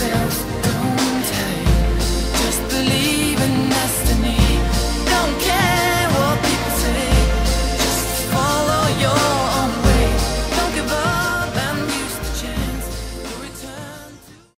myself.